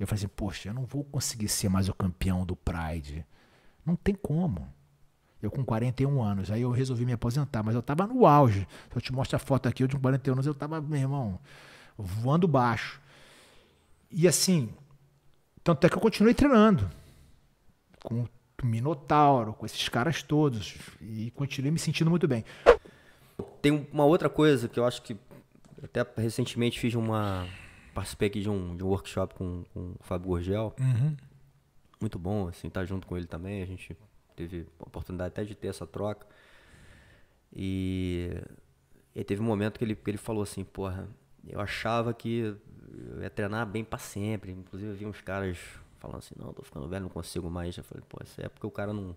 Eu falei assim, poxa, eu não vou conseguir ser mais o campeão do Pride. Não tem como. Eu com 41 anos, aí eu resolvi me aposentar, mas eu tava no auge. Se eu te mostro a foto aqui, eu de 41 anos, eu tava, meu irmão, voando baixo. E assim, tanto é que eu continuei treinando com o Minotauro, com esses caras todos, e continuei me sentindo muito bem. Tem uma outra coisa que eu acho que até recentemente fiz uma participei aqui de um, de um workshop com, com o Fábio Gorgel. Uhum. Muito bom, assim, estar tá junto com ele também. A gente teve a oportunidade até de ter essa troca. E, e teve um momento que ele, que ele falou assim, porra, eu achava que eu ia treinar bem para sempre. Inclusive eu vi uns caras falando assim, não, tô ficando velho, não consigo mais. Eu falei, pô, isso é porque o cara não,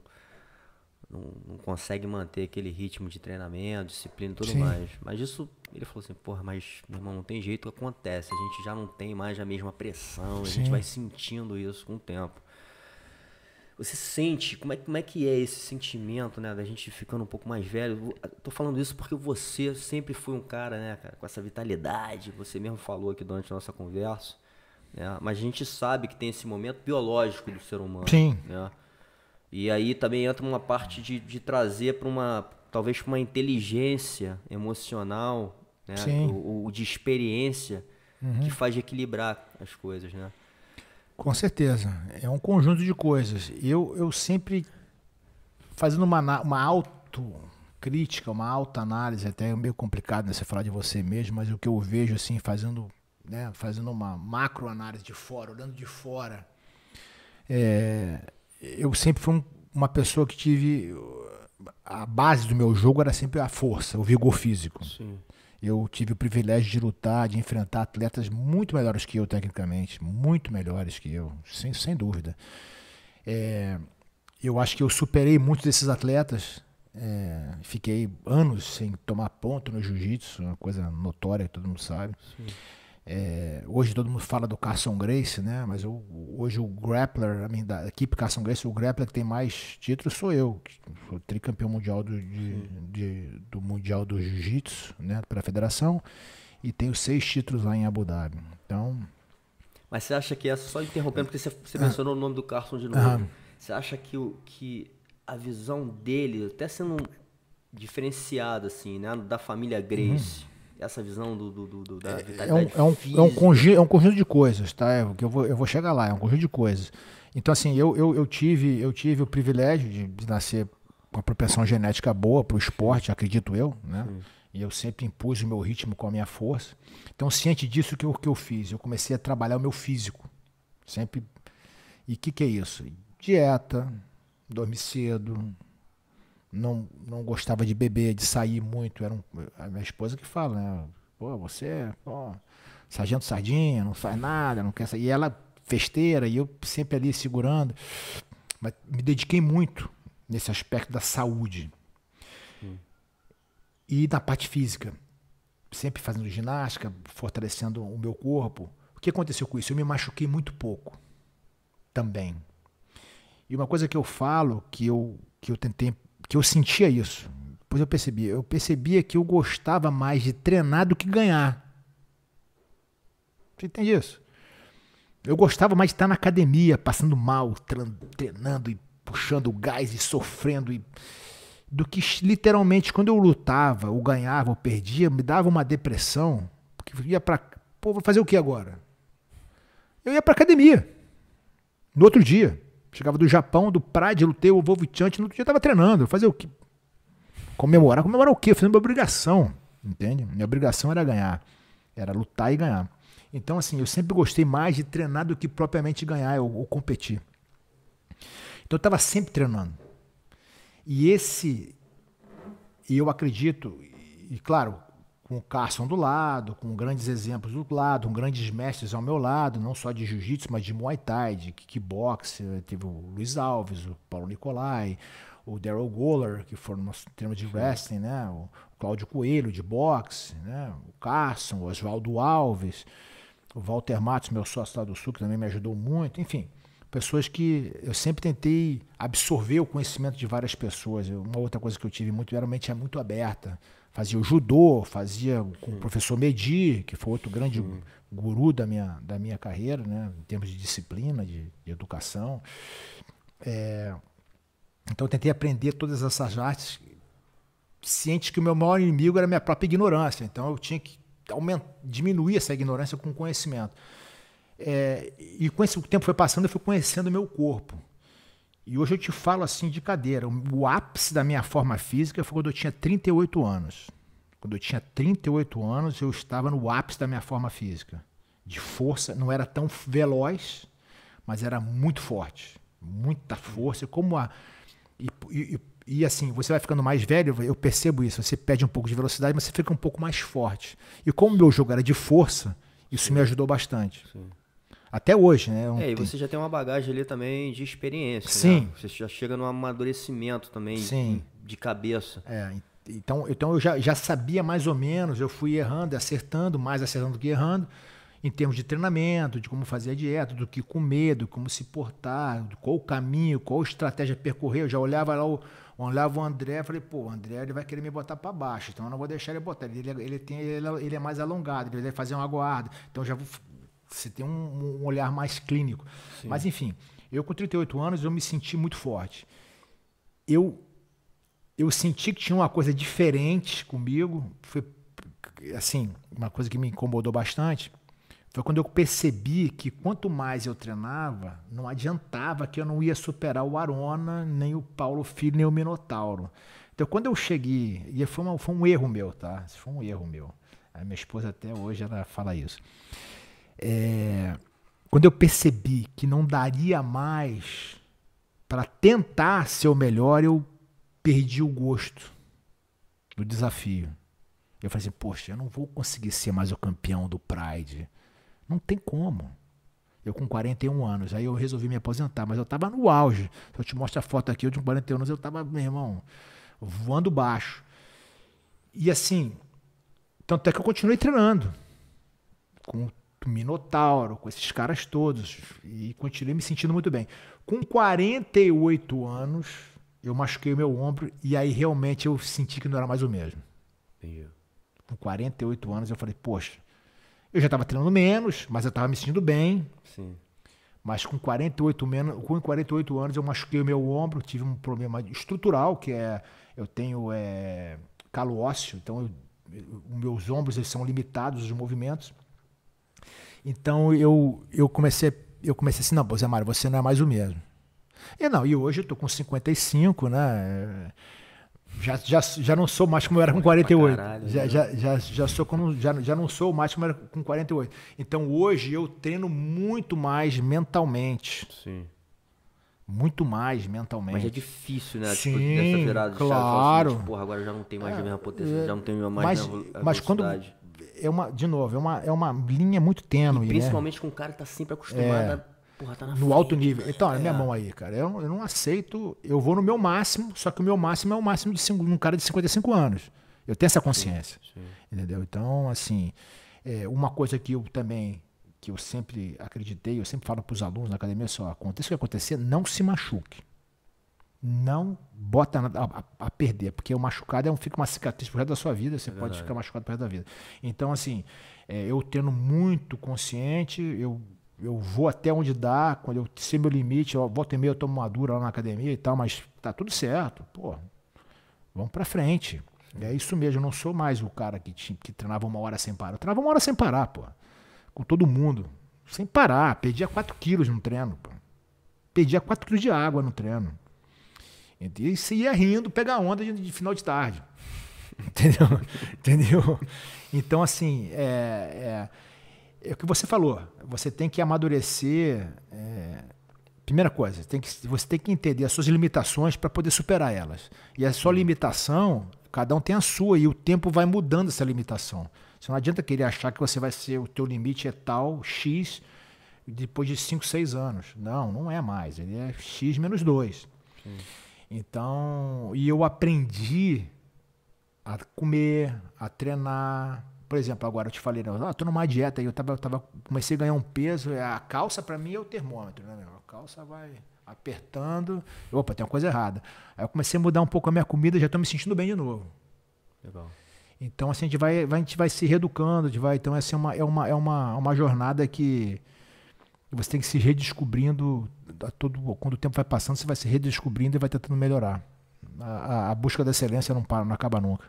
não, não consegue manter aquele ritmo de treinamento, disciplina e tudo Sim. mais. Mas isso, ele falou assim, porra, mas, meu irmão, não tem jeito, acontece. A gente já não tem mais a mesma pressão, Sim. a gente vai sentindo isso com o tempo. Você sente, como é, como é que é esse sentimento, né, da gente ficando um pouco mais velho? Tô falando isso porque você sempre foi um cara, né, cara, com essa vitalidade, você mesmo falou aqui durante a nossa conversa, né? Mas a gente sabe que tem esse momento biológico do ser humano, Sim. né? E aí também entra uma parte de, de trazer para uma, talvez para uma inteligência emocional, né? O, o, de experiência uhum. que faz equilibrar as coisas, né? Com certeza. É um conjunto de coisas. Eu, eu sempre fazendo uma, uma autocrítica, uma autoanálise, até é meio complicado né, você falar de você mesmo, mas o que eu vejo assim, fazendo, né, fazendo uma macroanálise de fora, olhando de fora, é, eu sempre fui um, uma pessoa que tive. A base do meu jogo era sempre a força, o vigor físico. Sim. Eu tive o privilégio de lutar, de enfrentar atletas muito melhores que eu tecnicamente, muito melhores que eu, sem, sem dúvida. É, eu acho que eu superei muitos desses atletas. É, fiquei anos sem tomar ponto no jiu-jitsu, uma coisa notória, todo mundo sabe. Sim. É, hoje todo mundo fala do Carson Grace, né? Mas eu, hoje o grappler, a minha, da equipe Carson Grace, o grappler que tem mais títulos sou eu. Sou tricampeão mundial do, de, de, do Mundial do Jiu-Jitsu, né? Pela federação. E tenho seis títulos lá em Abu Dhabi. Então. Mas você acha que essa, só interrompendo, porque você, você ah, mencionou o nome do Carson de novo. Ah, você acha que, o, que a visão dele, até sendo diferenciada, assim, né? Da família Grace. Uhum essa visão do, do, do da é, vitalidade é um, é, um, é, um conjunto, é um conjunto de coisas, tá? É, eu vou, eu vou chegar lá, é um conjunto de coisas. Então, assim, eu, eu, eu, tive, eu tive o privilégio de, de nascer com a propensão genética boa para o esporte, acredito eu, né? Sim. E eu sempre impus o meu ritmo com a minha força. Então, ciente disso, que o que eu fiz? Eu comecei a trabalhar o meu físico. Sempre. E o que, que é isso? Dieta, dormir cedo, não, não gostava de beber, de sair muito. Era um, a minha esposa que fala, né? Pô, você é sargento sardinha, não faz nada, não quer sair. E ela festeira, e eu sempre ali segurando. Mas me dediquei muito nesse aspecto da saúde. Hum. E na parte física. Sempre fazendo ginástica, fortalecendo o meu corpo. O que aconteceu com isso? Eu me machuquei muito pouco. Também. E uma coisa que eu falo, que eu, que eu tentei que eu sentia isso. Depois eu percebi. Eu percebia que eu gostava mais de treinar do que ganhar. Você entende isso? Eu gostava mais de estar na academia, passando mal, treinando e puxando gás e sofrendo. E... Do que literalmente quando eu lutava, ou ganhava, ou perdia, me dava uma depressão. Porque eu ia pra. Pô, vou fazer o que agora? Eu ia pra academia. No outro dia. Chegava do Japão, do Pride, lutei o Volvitiante, no outro dia eu tava treinando. Fazer o quê? Comemorar? Comemorar o quê? Fazendo minha obrigação, entende? Minha obrigação era ganhar. Era lutar e ganhar. Então, assim, eu sempre gostei mais de treinar do que propriamente ganhar ou, ou competir. Então, eu estava sempre treinando. E esse, e eu acredito, e claro, com o Carson do lado, com grandes exemplos do lado, com grandes mestres ao meu lado, não só de jiu-jitsu, mas de muay thai, de kickbox. Teve o Luiz Alves, o Paulo Nicolai, o Daryl Goller, que foram no termo de wrestling, né? O Cláudio Coelho, de boxe, né? O Carson, o Oswaldo Alves, o Walter Matos, meu sócio lá do Sul, que também me ajudou muito. Enfim, pessoas que eu sempre tentei absorver o conhecimento de várias pessoas. Uma outra coisa que eu tive muito era uma mente muito aberta. Fazia o judô, fazia com o professor Medir, que foi outro grande Sim. guru da minha, da minha carreira, né, em termos de disciplina, de, de educação. É, então eu tentei aprender todas essas artes, ciente que o meu maior inimigo era a minha própria ignorância. Então eu tinha que aumentar, diminuir essa ignorância com conhecimento. É, e com esse o tempo foi passando, eu fui conhecendo o meu corpo. E hoje eu te falo assim de cadeira. O ápice da minha forma física foi quando eu tinha 38 anos. Quando eu tinha 38 anos, eu estava no ápice da minha forma física. De força, não era tão veloz, mas era muito forte. Muita força. Como a. E, e, e assim, você vai ficando mais velho, eu percebo isso. Você perde um pouco de velocidade, mas você fica um pouco mais forte. E como o meu jogo era de força, isso Sim. me ajudou bastante. Sim. Até hoje, né? Um é, e você já tem uma bagagem ali também de experiência. Né? Sim. Né? Você já chega num amadurecimento também Sim. de cabeça. É, então, então eu já, já sabia mais ou menos, eu fui errando, acertando, mais acertando do que errando, em termos de treinamento, de como fazer a dieta, do que comer, do como se portar, qual o caminho, qual estratégia percorrer. Eu já olhava lá o, olhava o André e falei, pô, o André ele vai querer me botar para baixo, então eu não vou deixar ele botar. Ele, ele, tem, ele, ele é mais alongado, ele vai fazer uma guarda. Então eu já vou você tem um, um olhar mais clínico. Sim. Mas enfim, eu com 38 anos eu me senti muito forte. Eu eu senti que tinha uma coisa diferente comigo, foi assim, uma coisa que me incomodou bastante. Foi quando eu percebi que quanto mais eu treinava, não adiantava que eu não ia superar o Arona, nem o Paulo Filho, nem o Minotauro. Então, quando eu cheguei, e foi, uma, foi um erro meu, tá? Foi um erro meu. A minha esposa até hoje ela fala isso. É, quando eu percebi que não daria mais para tentar ser o melhor, eu perdi o gosto do desafio. Eu falei assim, poxa, eu não vou conseguir ser mais o campeão do Pride. Não tem como. Eu com 41 anos, aí eu resolvi me aposentar, mas eu estava no auge. Se eu te mostro a foto aqui, eu de 41 anos, eu estava, meu irmão, voando baixo. E assim, tanto é que eu continuei treinando. Com Minotauro, com esses caras todos. E continuei me sentindo muito bem. Com 48 anos, eu machuquei o meu ombro e aí realmente eu senti que não era mais o mesmo. Entendi. Com 48 anos eu falei, poxa, eu já estava treinando menos, mas eu estava me sentindo bem. Sim. Mas com 48, menos, com 48 anos eu machuquei o meu ombro, tive um problema estrutural, que é eu tenho é, calo ósseo, então eu, os meus ombros eles são limitados os movimentos. Então eu, eu comecei eu comecei assim, não, Zé Mário, você não é mais o mesmo. E não, e hoje eu tô com 55, né? Já, já, já não sou mais como eu era com 48. Caralho, já, né? já, já, já, sou como, já, já não sou mais como eu era com 48. Então hoje eu treino muito mais mentalmente. Sim. Muito mais mentalmente. Mas é difícil, né? Sim, tipo, dessa virada claro. Assim, porra, agora já não tem mais é, a mesma potência, é, já não tem mais mas, a mesma Mas quando, é uma, de novo, é uma, é uma linha muito tênue. E né? principalmente né? com um cara que tá sempre acostumado é, a. Porra, tá na no frente. alto nível. Então, olha é. minha mão aí, cara. Eu, eu, não aceito. Eu vou no meu máximo, só que o meu máximo é o máximo de um cara de 55 anos. Eu tenho essa consciência. Sim, sim. Entendeu? Então, assim, é, uma coisa que eu também que eu sempre acreditei, eu sempre falo para os alunos na academia só, aconteça o que acontecer, não se machuque não bota a, a, a, perder, porque o machucado é um, fica uma cicatriz pro resto da sua vida, você é pode ficar machucado pro resto da vida. Então, assim, é, eu tendo muito consciente, eu, eu vou até onde dá, quando eu sei meu limite, eu volto e meio eu tomo uma dura lá na academia e tal, mas tá tudo certo, pô, vamos pra frente. É isso mesmo, eu não sou mais o cara que, que treinava uma hora sem parar. Eu treinava uma hora sem parar, pô. Com todo mundo. Sem parar. Perdia 4 quilos no treino, pô. Perdia 4 quilos de água no treino. E se ia rindo, pegar onda de, de, final de tarde. Entendeu? Entendeu? Então, assim, é, é, é, o que você falou. Você tem que amadurecer. É, primeira coisa, tem que, você tem que entender as suas limitações para poder superar elas. E a sua limitação, cada um tem a sua, e o tempo vai mudando essa limitação. Você não adianta querer achar que você vai ser, o teu limite é tal, X, depois de 5, 6 anos. Não, não é mais. Ele é X menos 2. Sim. Então, e eu aprendi a comer, a treinar. Por exemplo, agora eu te falei, não, ah, tô numa dieta aí, eu tava, eu tava, comecei a ganhar um peso, é, a calça para mim é o termômetro, né? A calça vai apertando, opa, tem uma coisa errada. Aí eu comecei a mudar um pouco a minha comida, já tô me sentindo bem de novo. Legal. Então, assim, a gente vai, a gente vai se reeducando, a gente vai, então, assim, é uma, é uma, é uma, uma jornada que você tem que se redescobrindo, a todo, quando o tempo vai passando, você vai se redescobrindo e vai tentando melhorar. A, a, a busca da excelência não para, não acaba nunca.